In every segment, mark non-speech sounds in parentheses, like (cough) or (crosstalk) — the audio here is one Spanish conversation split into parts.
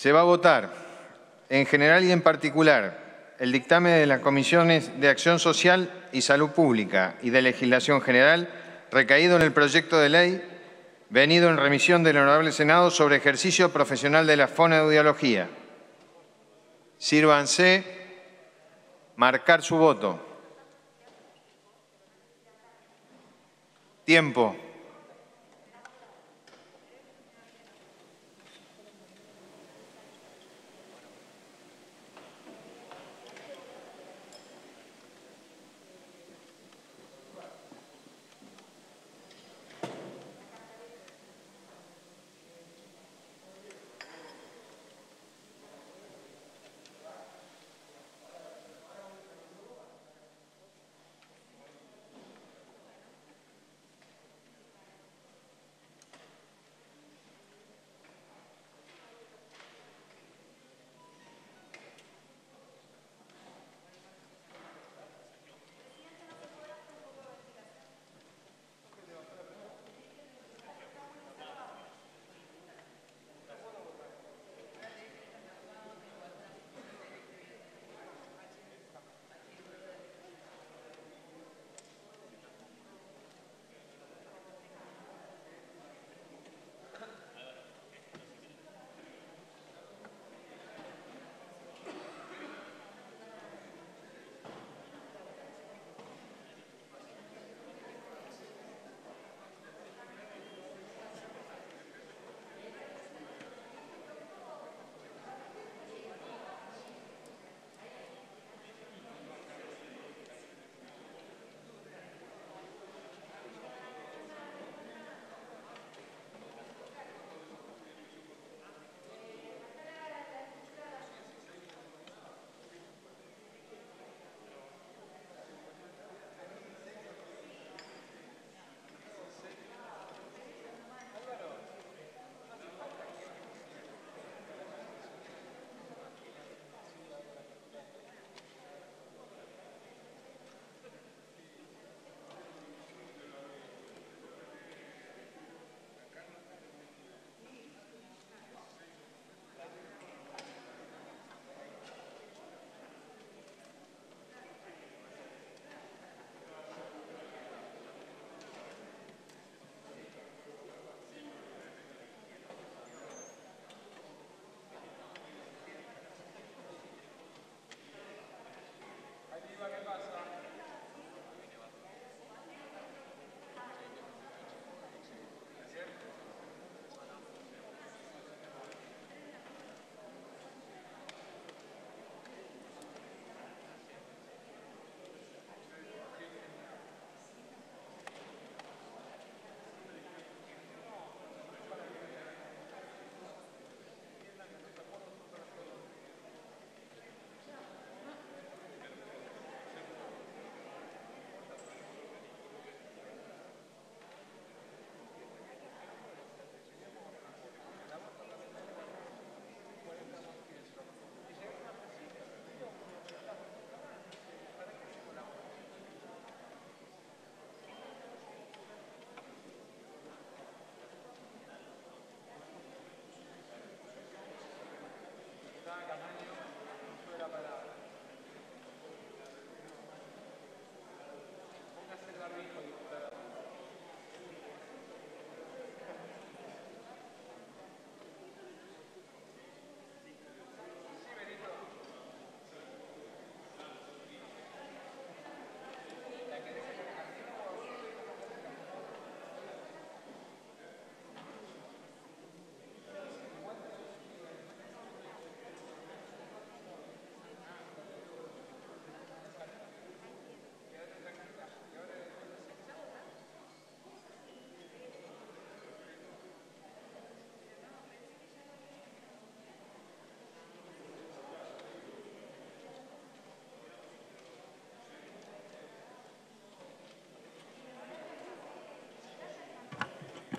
Se va a votar, en general y en particular, el dictamen de las Comisiones de Acción Social y Salud Pública y de Legislación General recaído en el proyecto de ley venido en remisión del Honorable Senado sobre ejercicio profesional de la fonoaudiología. Sírvanse marcar su voto. Tiempo.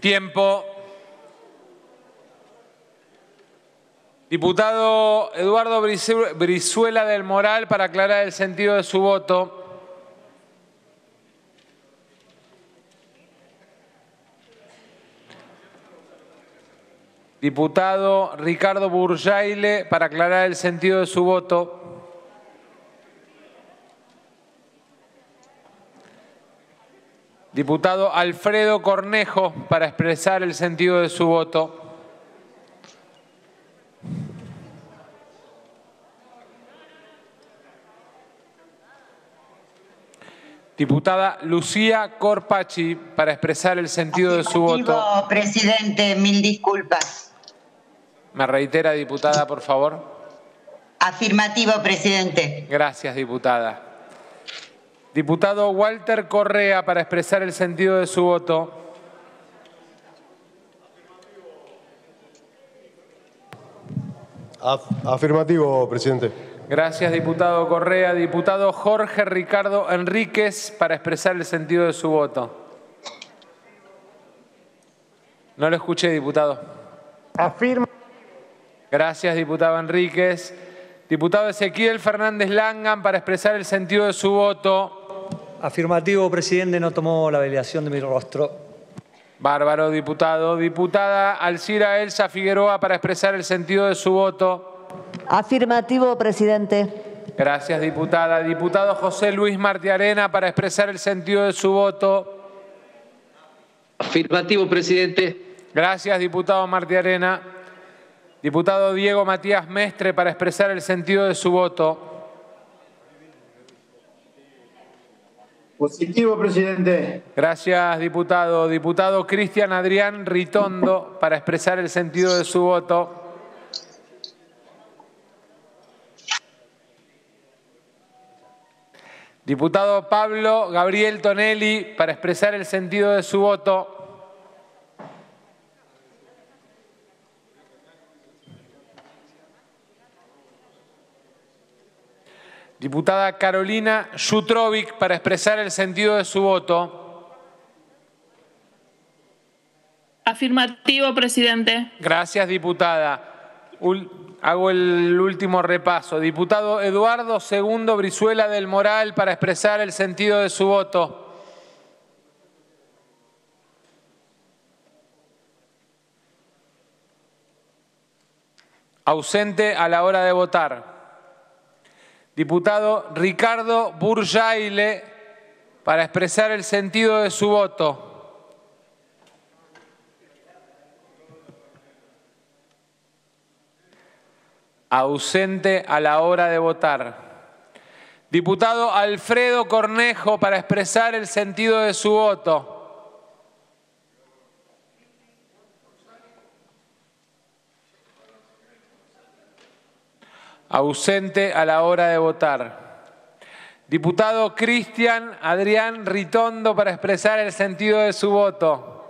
Tiempo. Diputado Eduardo Brizuela del Moral para aclarar el sentido de su voto. Diputado Ricardo Burjaile, para aclarar el sentido de su voto. Diputado Alfredo Cornejo, para expresar el sentido de su voto. Diputada Lucía Corpachi, para expresar el sentido de su voto. Presidente, mil disculpas. Me reitera, diputada, por favor. Afirmativo, presidente. Gracias, diputada. Diputado Walter Correa, para expresar el sentido de su voto. Af- Afirmativo, presidente. Gracias, diputado Correa. Diputado Jorge Ricardo Enríquez, para expresar el sentido de su voto. No lo escuché, diputado. Afirma. Gracias, diputado Enríquez. Diputado Ezequiel Fernández Langan, para expresar el sentido de su voto. Afirmativo, presidente, no tomó la validación de mi rostro. Bárbaro, diputado. Diputada Alcira Elsa Figueroa, para expresar el sentido de su voto. Afirmativo, presidente. Gracias, diputada. Diputado José Luis Martiarena, para expresar el sentido de su voto. Afirmativo, presidente. Gracias, diputado Martiarena. Diputado Diego Matías Mestre, para expresar el sentido de su voto. Positivo, presidente. Gracias, diputado. Diputado Cristian Adrián Ritondo, para expresar el sentido de su voto. Diputado Pablo Gabriel Tonelli, para expresar el sentido de su voto. Diputada Carolina Jutrovic, para expresar el sentido de su voto. Afirmativo, presidente. Gracias, diputada. Ul- hago el último repaso. Diputado Eduardo Segundo Brizuela del Moral, para expresar el sentido de su voto. Ausente a la hora de votar. Diputado Ricardo Burjaile, para expresar el sentido de su voto. Ausente a la hora de votar. Diputado Alfredo Cornejo, para expresar el sentido de su voto. Ausente a la hora de votar. Diputado Cristian Adrián Ritondo, para expresar el sentido de su voto.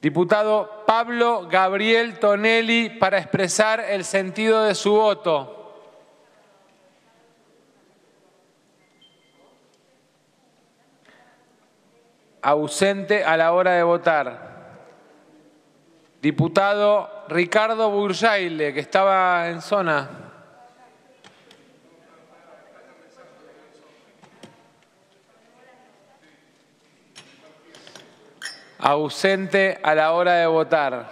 Diputado Pablo Gabriel Tonelli, para expresar el sentido de su voto. Ausente a la hora de votar. Diputado Ricardo Burjaile, que estaba en zona. Ausente a la hora de votar.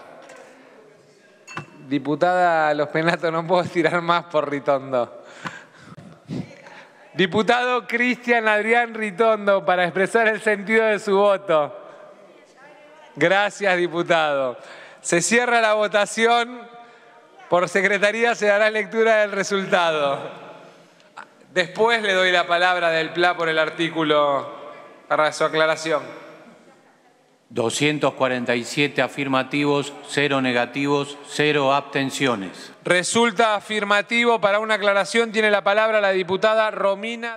Diputada Los Penatos, no puedo (laughs) tirar más por Ritondo. Diputado Cristian Adrián Ritondo, para expresar el sentido de su voto. Gracias, diputado. Se cierra la votación. Por secretaría se dará lectura del resultado. Después le doy la palabra del PLA por el artículo para su aclaración. 247 afirmativos, 0 negativos, 0 abstenciones. Resulta afirmativo para una aclaración. Tiene la palabra la diputada Romina.